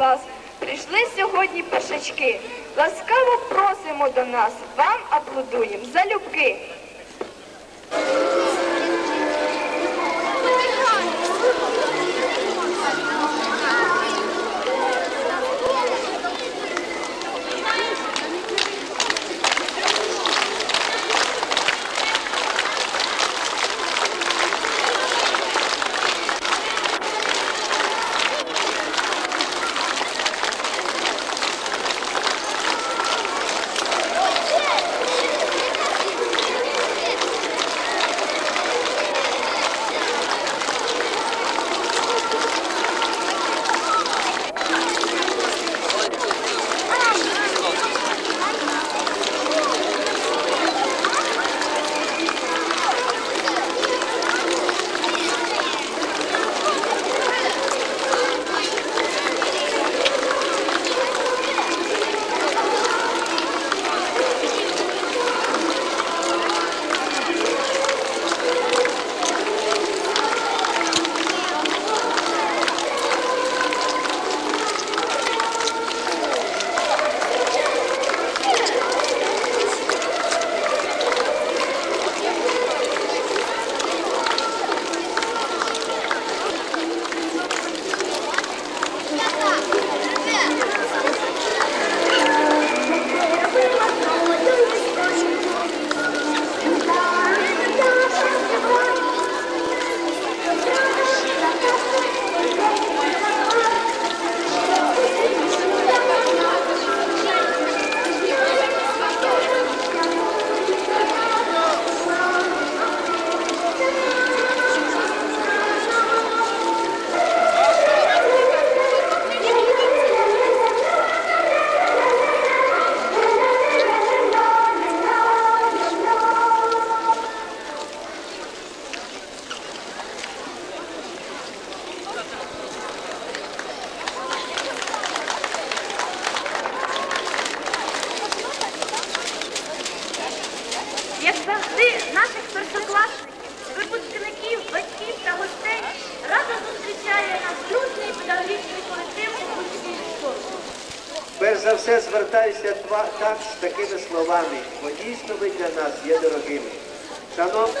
клас. Прийшли сьогодні першачки. Ласкаво просимо до нас, вам аплодуємо залюбки. Все звертаюся так з такими словами, бо дійсно ви для нас є дорогими. Шановні,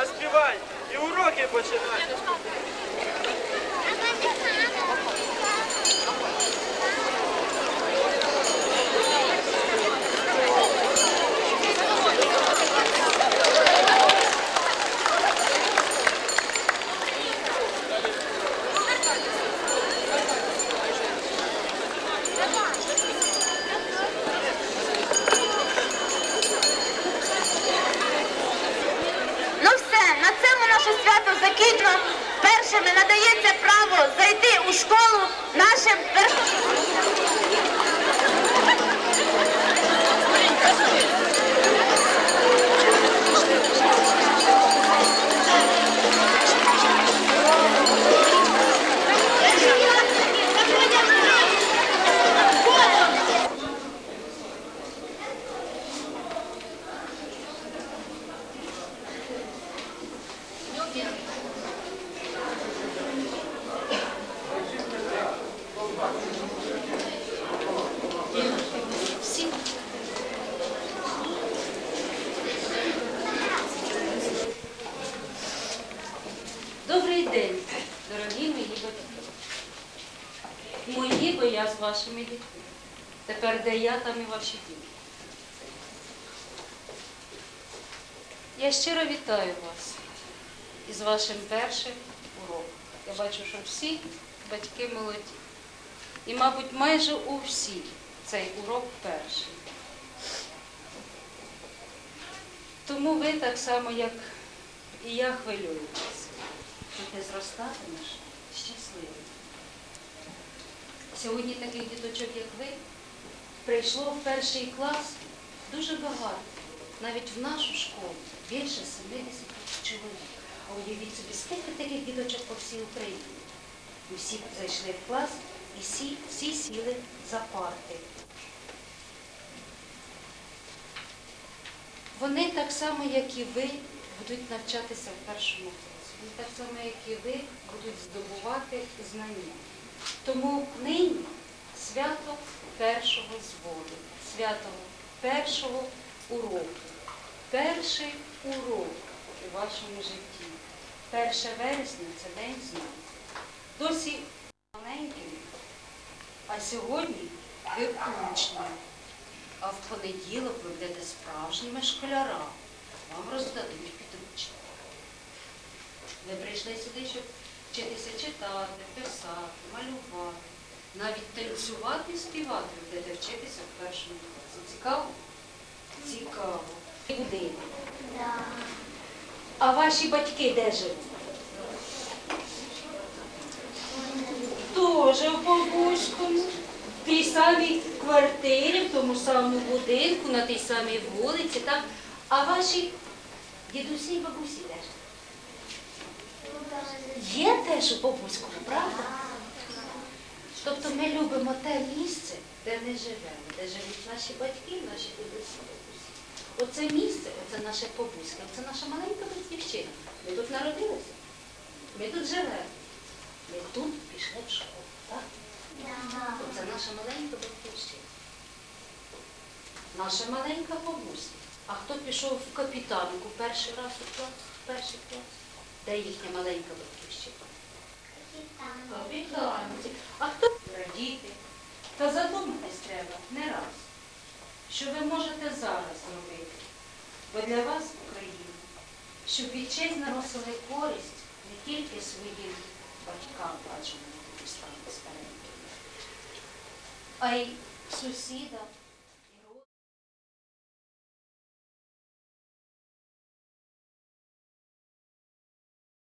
дзвоник, заспівай і уроки починай. Ну все, на цьому наше свято закінчено. Першими надається право зайти у школу нашим Добрий день, дорогі мої батьки. Особливо я з вашими дітьми. Тепер де я, там і ваші діти. Я щиро вітаю вас із вашим першим уроком. Я бачу, що всі батьки молоді. І, мабуть, майже у всіх цей урок перший. Тому ви так само, як і я хвилюєтеся, що ти зростатимеш щасливим. Сьогодні таких діточок, як ви, прийшло в перший клас дуже багато. Навіть в нашу школу більше 70 чоловік. А уявіть собі, скільки таких діточок по всій Україні. Усі зайшли в клас і всі, всі сіли за парти. Вони так само, як і ви, будуть навчатися в першому класі. Вони так само, як і ви, будуть здобувати знання. Тому нині свято першого зводу, свято першого уроку. Перший урок у вашому житті. 1 вересня це день знань. Досі маленькими, а сьогодні ви учні. А в понеділок ви будете справжніми школярами. Вам роздадуть. Ви прийшли сюди, щоб вчитися читати, писати, малювати, навіть танцювати і співати будете вчитися в першому класі. Цікаво? Цікаво. Куди? А ваші батьки де живуть? Тоже в бабуському. В тій самій квартирі, в тому самому будинку, на тій самій вулиці, так? А ваші дідусі і бабусі де ж? Є теж у бабуському, правда? Тобто ми любимо те місце, де ми живемо, де живуть наші батьки, наші дідусі бабусі. Оце місце, оце наше бабуське, оце наша маленька батьківщина. Ми тут народилися, ми тут живемо. Ми тут пішли в школу, так? Оце наша маленька батьківщина. Наша маленька бабуся. А хто пішов в капітанку перший раз у клас, перший клас? Де їхня маленька батьківщина? Капітанці. А хто радіти? Та задуматись треба не раз. Що ви можете зараз зробити? Бо для вас, Україна, щоб вітчизна носили користь не тільки своїм батькам, стати старенькими, а й сусідам,